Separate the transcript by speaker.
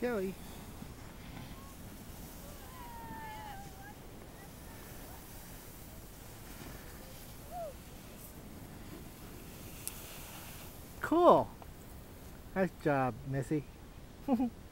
Speaker 1: Kelly. Cool. Nice job, Missy.